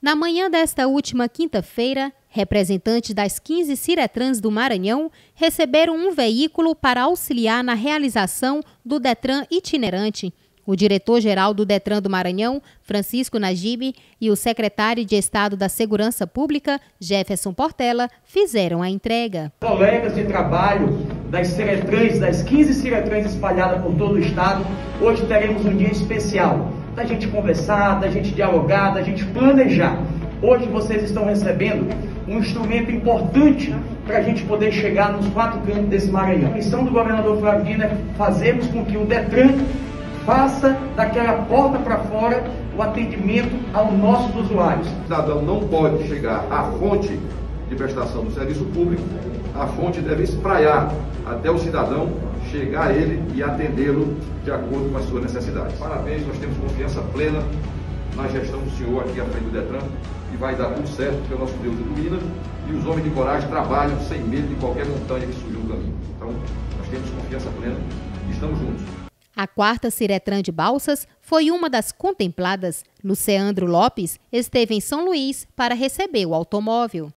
Na manhã desta última quinta-feira, representantes das 15 Ciretrans do Maranhão receberam um veículo para auxiliar na realização do Detran itinerante. O diretor-geral do Detran do Maranhão, Francisco Najib, e o secretário de Estado da Segurança Pública, Jefferson Portela, fizeram a entrega. Colegas de trabalho das Ciretrans, das 15 Ciretrans espalhadas por todo o estado, hoje teremos um dia especial da gente conversar, da gente dialogar, da gente planejar. Hoje vocês estão recebendo um instrumento importante para a gente poder chegar nos quatro cantos desse Maranhão. A missão do governador Flavino é fazermos com que o Detran faça daquela porta para fora o atendimento aos nossos usuários. O cidadão não pode chegar à fonte de prestação do serviço público, a fonte deve espraiar até o cidadão chegar a ele e atendê-lo de acordo com as suas necessidades. Parabéns, nós temos confiança plena na gestão do senhor aqui à frente do Detran e vai dar tudo certo, porque o nosso Deus ilumina e os homens de coragem trabalham sem medo de qualquer montanha que surgiu no caminho. Então, nós temos confiança plena e estamos juntos. A quarta Ciretran de Balsas foi uma das contempladas. Luceandro Lopes esteve em São Luís para receber o automóvel.